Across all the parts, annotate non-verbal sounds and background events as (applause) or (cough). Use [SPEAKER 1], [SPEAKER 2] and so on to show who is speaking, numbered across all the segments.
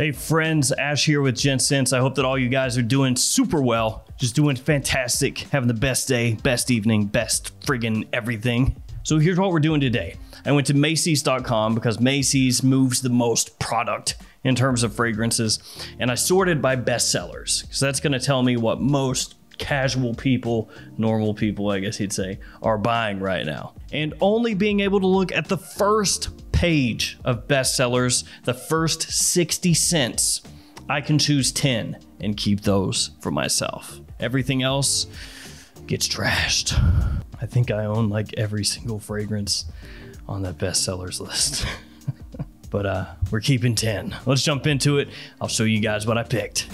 [SPEAKER 1] Hey friends, Ash here with Gents Scents. I hope that all you guys are doing super well. Just doing fantastic, having the best day, best evening, best friggin' everything. So here's what we're doing today. I went to Macy's.com because Macy's moves the most product in terms of fragrances, and I sorted by bestsellers because that's gonna tell me what most casual people, normal people, I guess you'd say, are buying right now. And only being able to look at the first page of bestsellers, the first 60 scents, I can choose 10 and keep those for myself. Everything else gets trashed. I think I own like every single fragrance on that bestsellers list. (laughs) but uh, we're keeping 10. Let's jump into it. I'll show you guys what I picked.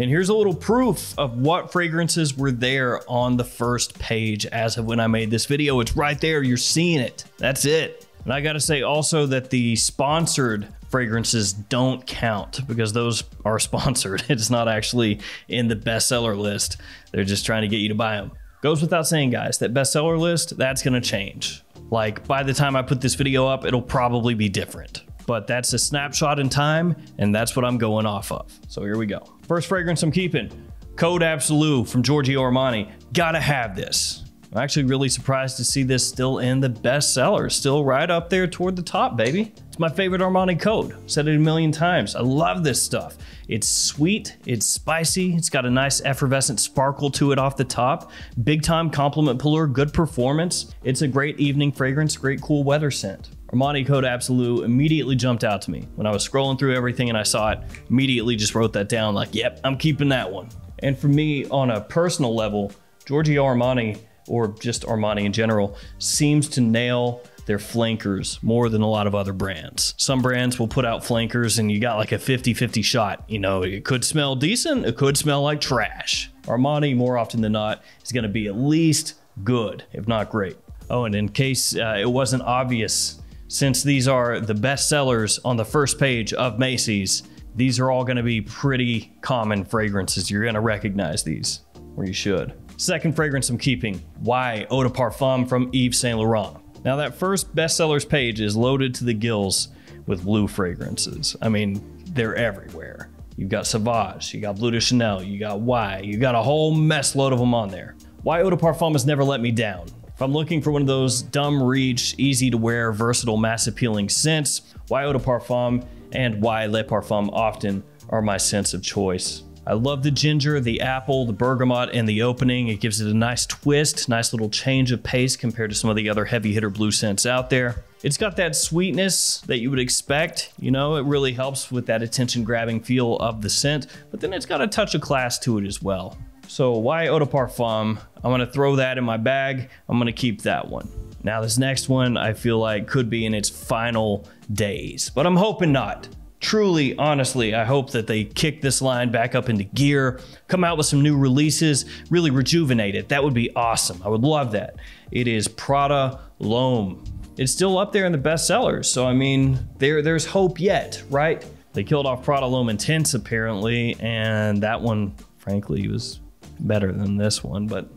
[SPEAKER 1] And here's a little proof of what fragrances were there on the first page as of when I made this video. It's right there, you're seeing it. That's it. And I gotta say also that the sponsored fragrances don't count because those are (laughs) sponsored. It's not actually in the bestseller list. They're just trying to get you to buy them. Goes without saying, guys, that bestseller list, that's gonna change. Like by the time I put this video up, it'll probably be different but that's a snapshot in time, and that's what I'm going off of. So here we go. First fragrance I'm keeping, Code Absolute from Giorgio Armani. Gotta have this. I'm actually really surprised to see this still in the bestsellers, still right up there toward the top, baby. It's my favorite Armani code. Said it a million times. I love this stuff. It's sweet, it's spicy, it's got a nice effervescent sparkle to it off the top. Big time compliment puller, good performance. It's a great evening fragrance, great cool weather scent. Armani Code Absolute immediately jumped out to me. When I was scrolling through everything and I saw it, immediately just wrote that down like, yep, I'm keeping that one. And for me, on a personal level, Giorgio Armani, or just Armani in general, seems to nail their flankers more than a lot of other brands. Some brands will put out flankers and you got like a 50-50 shot. You know, it could smell decent, it could smell like trash. Armani, more often than not, is gonna be at least good, if not great. Oh, and in case uh, it wasn't obvious since these are the best sellers on the first page of Macy's, these are all gonna be pretty common fragrances. You're gonna recognize these, or you should. Second fragrance I'm keeping, Y Eau de Parfum from Yves Saint Laurent. Now that first bestsellers page is loaded to the gills with blue fragrances. I mean, they're everywhere. You've got Sauvage, you got Bleu de Chanel, you got Y, you got a whole mess load of them on there. Y Eau de Parfum has never let me down. If I'm looking for one of those dumb reach, easy to wear, versatile, mass appealing scents, Y Eau de Parfum and Y Le Parfum often are my scents of choice. I love the ginger, the apple, the bergamot, and the opening. It gives it a nice twist, nice little change of pace compared to some of the other heavy hitter blue scents out there. It's got that sweetness that you would expect. You know, it really helps with that attention grabbing feel of the scent, but then it's got a touch of class to it as well. So Y Eau de Parfum, I'm gonna throw that in my bag. I'm gonna keep that one. Now this next one I feel like could be in its final days, but I'm hoping not. Truly, honestly, I hope that they kick this line back up into gear, come out with some new releases, really rejuvenate it. That would be awesome. I would love that. It is Prada L'Homme. It's still up there in the bestsellers, so I mean, there there's hope yet, right? They killed off Prada L'Homme Intense apparently, and that one, frankly, was better than this one, but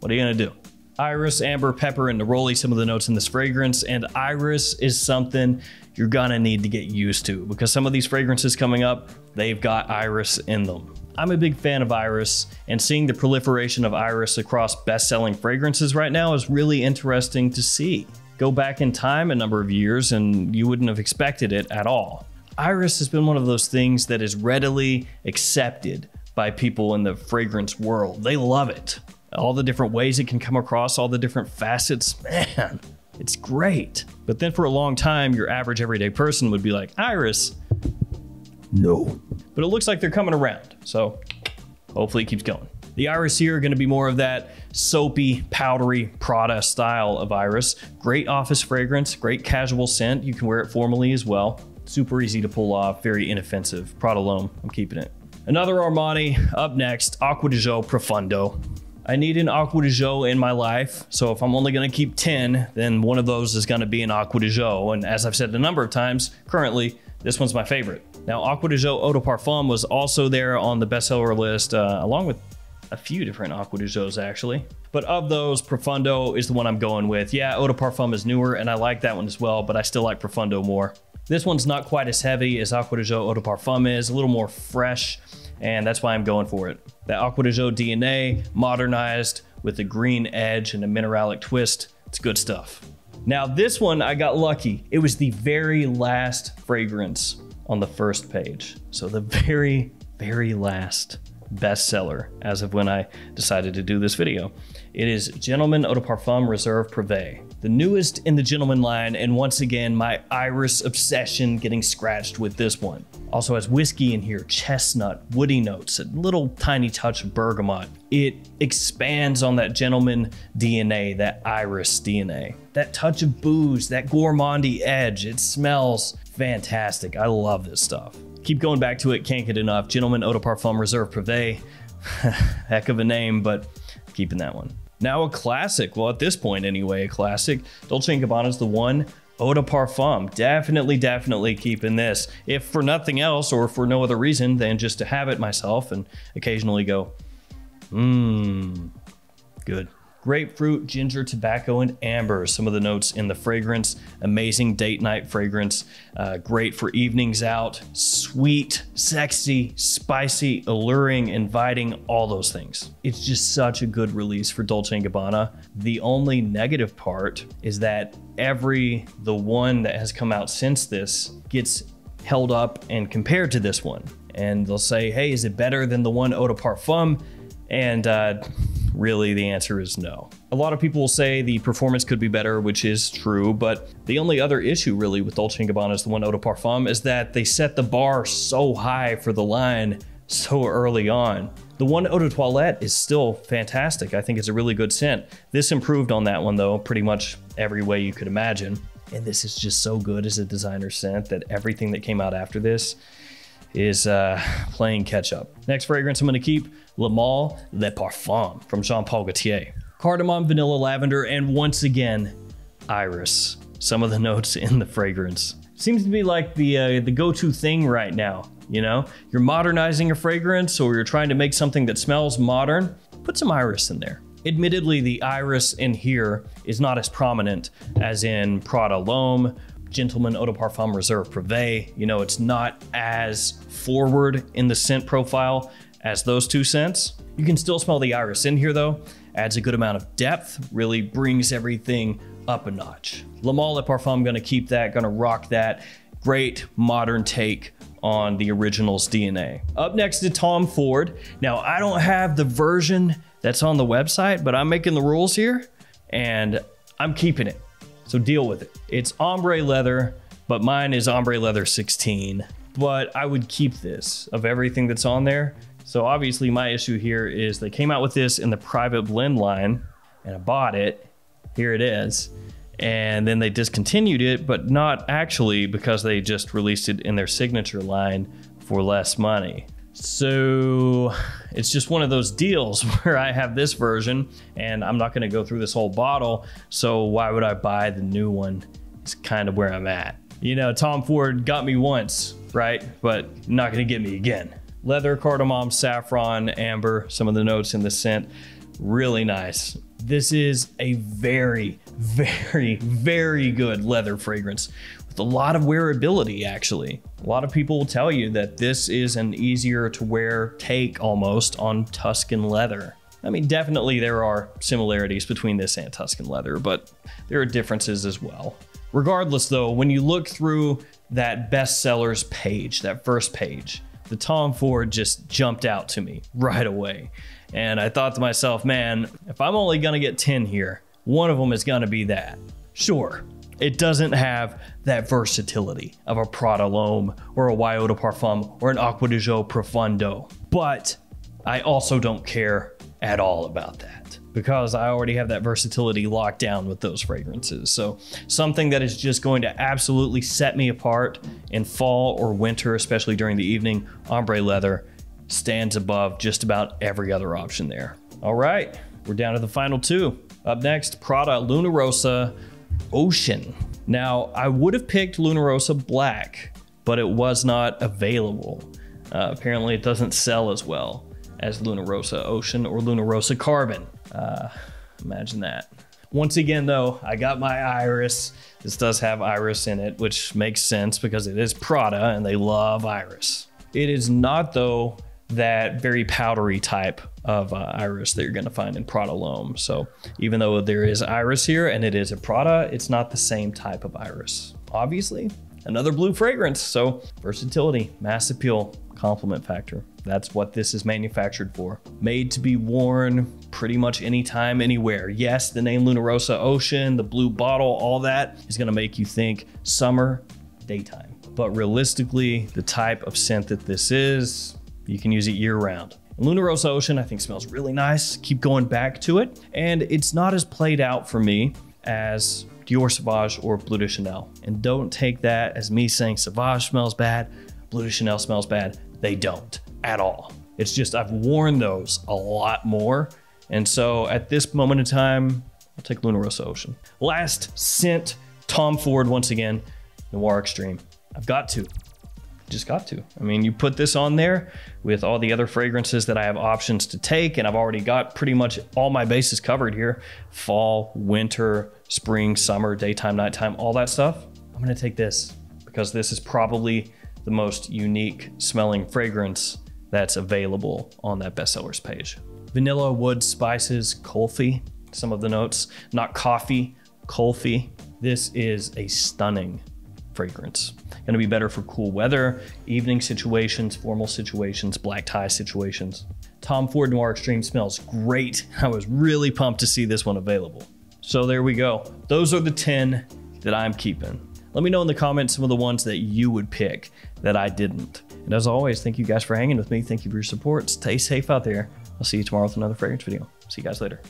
[SPEAKER 1] what are you gonna do? Iris, amber, pepper, and neroli, some of the notes in this fragrance. And iris is something you're gonna need to get used to because some of these fragrances coming up, they've got iris in them. I'm a big fan of iris, and seeing the proliferation of iris across best-selling fragrances right now is really interesting to see. Go back in time a number of years and you wouldn't have expected it at all. Iris has been one of those things that is readily accepted by people in the fragrance world. They love it. All the different ways it can come across, all the different facets, man, it's great. But then for a long time, your average everyday person would be like, Iris, no. But it looks like they're coming around. So hopefully it keeps going. The iris here are going to be more of that soapy, powdery Prada style of iris. Great office fragrance, great casual scent. You can wear it formally as well. Super easy to pull off, very inoffensive. Prada L'Homme, I'm keeping it. Another Armani up next, Acqua di Gio Profondo. I need an Acqua di Gio in my life, so if I'm only gonna keep 10, then one of those is gonna be an Acqua di Gio. And as I've said a number of times, currently, this one's my favorite. Now, Acqua di Gio Eau de Parfum was also there on the bestseller list, uh, along with a few different Acqua di Gios actually. But of those, Profondo is the one I'm going with. Yeah, Eau de Parfum is newer, and I like that one as well, but I still like Profondo more. This one's not quite as heavy as Acqua di Gio Eau de Parfum is, a little more fresh, and that's why I'm going for it. The Acqua di Gio DNA, modernized with a green edge and a mineralic twist. It's good stuff. Now this one, I got lucky. It was the very last fragrance on the first page. So the very, very last bestseller as of when I decided to do this video. It is Gentleman Eau de Parfum Reserve Privé, the newest in the Gentleman line, and once again, my iris obsession getting scratched with this one. Also has whiskey in here, chestnut, woody notes, a little tiny touch of bergamot. It expands on that Gentleman DNA, that iris DNA. That touch of booze, that gourmandy edge, it smells fantastic. I love this stuff. Keep going back to it, can't get enough. Gentleman Eau de Parfum Reserve Privé. (laughs) Heck of a name, but keeping that one. Now a classic, well at this point anyway, a classic. Dolce & Gabbana's the one. Eau de Parfum, definitely, definitely keeping this. If for nothing else or for no other reason than just to have it myself and occasionally go, mmm, good grapefruit, ginger, tobacco, and amber. Some of the notes in the fragrance. Amazing date night fragrance. Uh, great for evenings out. Sweet, sexy, spicy, alluring, inviting, all those things. It's just such a good release for Dolce & Gabbana. The only negative part is that every, the one that has come out since this gets held up and compared to this one. And they'll say, hey, is it better than the one Eau de Parfum? And uh, Really, the answer is no. A lot of people will say the performance could be better, which is true, but the only other issue really with Dolce & Gabbana's The One Eau de Parfum is that they set the bar so high for the line so early on. The one Eau de Toilette is still fantastic. I think it's a really good scent. This improved on that one though, pretty much every way you could imagine. And this is just so good as a designer scent that everything that came out after this is uh, playing catch up. Next fragrance I'm gonna keep, Le Le Parfum from Jean Paul Gaultier. Cardamom, vanilla, lavender, and once again, iris. Some of the (laughs) notes in the fragrance. Seems to be like the, uh, the go-to thing right now, you know? You're modernizing a fragrance or you're trying to make something that smells modern, put some iris in there. Admittedly, the iris in here is not as prominent as in Prada L'Homme Gentleman Eau de Parfum Reserve Privé. You know, it's not as forward in the scent profile as those two scents. You can still smell the iris in here though. Adds a good amount of depth, really brings everything up a notch. Le Male Le Parfum, gonna keep that, gonna rock that. Great modern take on the original's DNA. Up next to Tom Ford. Now, I don't have the version that's on the website, but I'm making the rules here and I'm keeping it. So deal with it. It's ombre leather, but mine is ombre leather 16. But I would keep this of everything that's on there. So obviously my issue here is they came out with this in the private blend line and I bought it. Here it is. And then they discontinued it, but not actually because they just released it in their signature line for less money. So it's just one of those deals (laughs) where I have this version and I'm not going to go through this whole bottle. So why would I buy the new one? It's kind of where I'm at. You know, Tom Ford got me once, right? But not going to get me again. Leather, cardamom, saffron, amber, some of the notes in the scent, really nice. This is a very, (laughs) very, very good leather fragrance with a lot of wearability, actually. A lot of people will tell you that this is an easier to wear take almost on Tuscan leather. I mean, definitely there are similarities between this and Tuscan leather, but there are differences as well. Regardless, though, when you look through that bestsellers page, that first page, the Tom Ford just jumped out to me right away. And I thought to myself, man, if I'm only gonna get 10 here, one of them is gonna be that. Sure, it doesn't have that versatility of a Prada L'Homme or a Eau de Parfum or an Acqua di Gio Profondo. But I also don't care at all about that because I already have that versatility locked down with those fragrances. So something that is just going to absolutely set me apart in fall or winter, especially during the evening, ombre leather stands above just about every other option there. All right, we're down to the final two. Up next, Prada Luna Rossa Ocean. Now, I would have picked Luna Rossa Black, but it was not available. Uh, apparently, it doesn't sell as well as Luna Rossa Ocean or Luna Rossa Carbon. Uh, Imagine that. Once again, though, I got my iris. This does have iris in it, which makes sense because it is Prada and they love iris. It is not, though, that very powdery type of uh, iris that you're going to find in Prada L'Homme. So even though there is iris here and it is a Prada, it's not the same type of iris. Obviously, another blue fragrance. So versatility, mass appeal, compliment factor. That's what this is manufactured for. Made to be worn pretty much anytime, anywhere. Yes, the name Luna Rossa Ocean, the blue bottle, all that is gonna make you think summer, daytime. But realistically, the type of scent that this is, you can use it year round. Luna Rossa Ocean, I think smells really nice. Keep going back to it. And it's not as played out for me as Dior Sauvage or Bleu de Chanel. And don't take that as me saying Sauvage smells bad, Bleu de Chanel smells bad. They don't at all. It's just I've worn those a lot more. And so at this moment in time, I'll take Luna Rossa Ocean. Last scent, Tom Ford once again, Noir Extreme. I've got to just got to. I mean, you put this on there with all the other fragrances that I have options to take, and I've already got pretty much all my bases covered here fall, winter, spring, summer, daytime, nighttime, all that stuff. I'm gonna take this because this is probably the most unique smelling fragrance that's available on that bestsellers page. Vanilla, wood, spices, kulfi, some of the notes, not coffee, kulfi. This is a stunning fragrance. Going to be better for cool weather, evening situations, formal situations, black tie situations. Tom Ford Noir Extreme smells great. I was really pumped to see this one available. So there we go. Those are the 10 that I'm keeping. Let me know in the comments some of the ones that you would pick that I didn't. And as always, thank you guys for hanging with me. Thank you for your support. Stay safe out there. I'll see you tomorrow with another fragrance video. See you guys later.